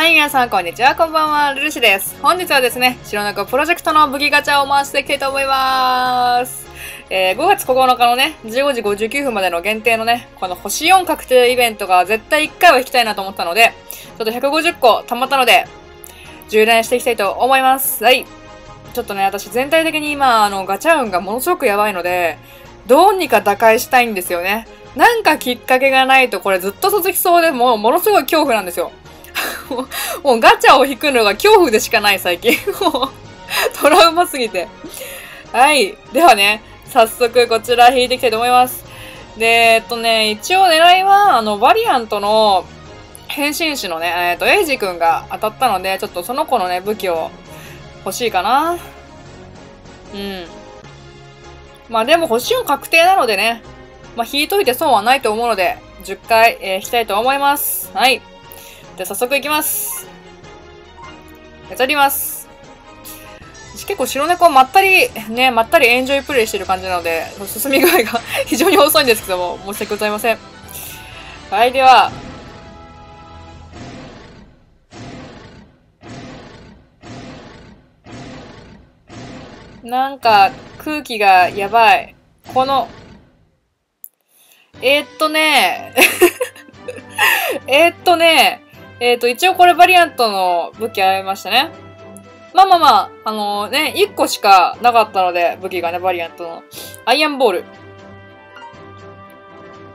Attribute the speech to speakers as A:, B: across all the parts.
A: はい、皆さん、こんにちは。こんばんは。ルルシです。本日はですね、白猫プロジェクトの武器ガチャを回していきたいと思います。えー、5月9日のね、15時59分までの限定のね、この星4確定イベントが絶対1回は引きたいなと思ったので、ちょっと150個溜まったので、充電していきたいと思います。はい。ちょっとね、私全体的に今、あの、ガチャ運がものすごくやばいので、どうにか打開したいんですよね。なんかきっかけがないとこれずっと続きそうでもものすごい恐怖なんですよ。もうガチャを引くのが恐怖でしかない最近。もうトラウマすぎて。はい。ではね、早速こちら引いていきたいと思います。で、えっとね、一応狙いは、あの、バリアントの変身士のね、えっと、エイジ君が当たったので、ちょっとその子のね、武器を欲しいかな。うん。まあでも星4確定なのでね、まあ引いといて損はないと思うので、10回、えー、引きたいと思います。はい。じゃあ早速いきます。やります。私結構白猫はまったり、ね、まったりエンジョイプレイしてる感じなので、進み具合が 非常に遅いんですけども、申し訳ございません。はい、では、なんか空気がやばい。この、えー、っとね、えっとね、えー、と、一応これバリアントの武器ありましたね。まあまあまあ、あのね、1個しかなかったので、武器がね、バリアントの。アイアンボール。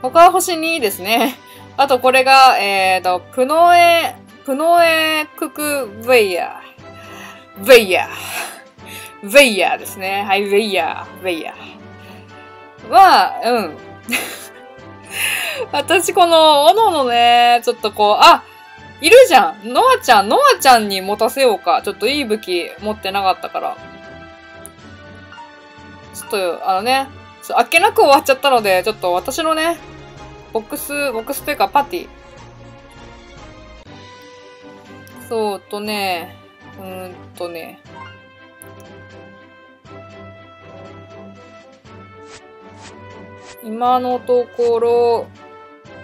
A: 他は星2ですね。あとこれが、えーと、プノエ、プノエククヴェイヤー。ヴェイヤー。ヴェイヤーですね。はい、ヴェイヤー。ヴェイヤー。まあ、うん。私この、斧のね、ちょっとこう、あいるじゃんノアちゃん、ノアちゃんに持たせようか。ちょっといい武器持ってなかったから。ちょっと、あのね、あっけなく終わっちゃったので、ちょっと私のね、ボックス、ボックスというかパティ。そうとね、うーんとね。今のところ、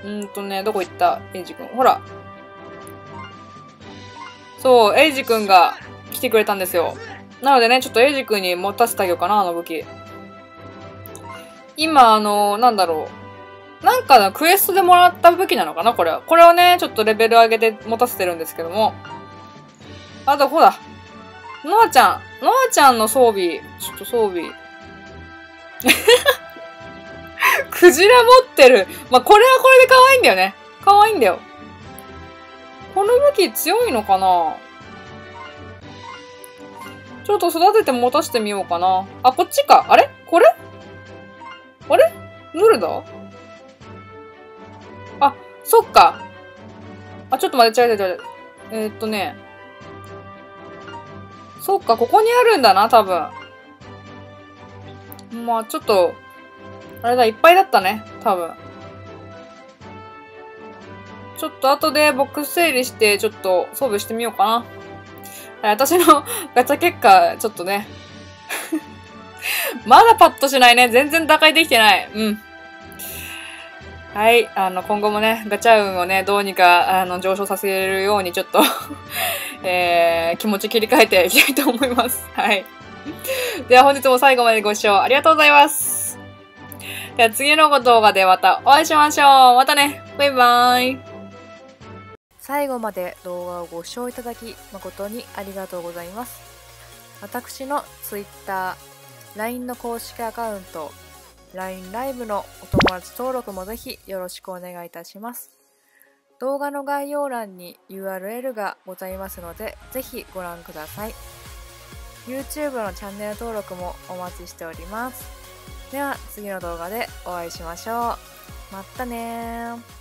A: うんとね、どこ行った？エイジ君。ほら。そう、エイジ君が来てくれたんですよ。なのでね、ちょっとエイジ君に持たせてあげようかな、あの武器。今、あの、なんだろう。なんかのクエストでもらった武器なのかなこれは。これをね、ちょっとレベル上げて持たせてるんですけども。あと、ほら。ノアちゃん。ノアちゃんの装備。ちょっと装備。クジラ持ってる。まあ、これはこれで可愛いんだよね。可愛いんだよ。この武器強いのかな？ちょっと育てて持たせてみようかな。あ、こっちか。あれ？これ？あれ？ヌルだあ、そっか。あ、ちょっと待って、違う違う違う。えー、っとね。そっか、ここにあるんだな、多分。まあ、ちょっと、あれだ、いっぱいだったね、多分。ちょっと後でボックス整理して、ちょっと装備してみようかな。私の ガチャ結果、ちょっとね。まだパッとしないね。全然打開できてない。うん。はい。あの、今後もね、ガチャ運をね、どうにか、あの、上昇させるように、ちょっと えー、気持ち切り替えていきたいと思います。はい。では本日も最後までご視聴ありがとうございます。では次の動画でまたお会いしましょう。またね。バイバーイ。
B: 最後まで動画をご視聴いただき誠にありがとうございます。私の Twitter、LINE の公式アカウント、LINE ライブのお友達登録もぜひよろしくお願いいたします。動画の概要欄に URL がございますので、ぜひご覧ください。YouTube のチャンネル登録もお待ちしております。では次の動画でお会いしましょう。またねー。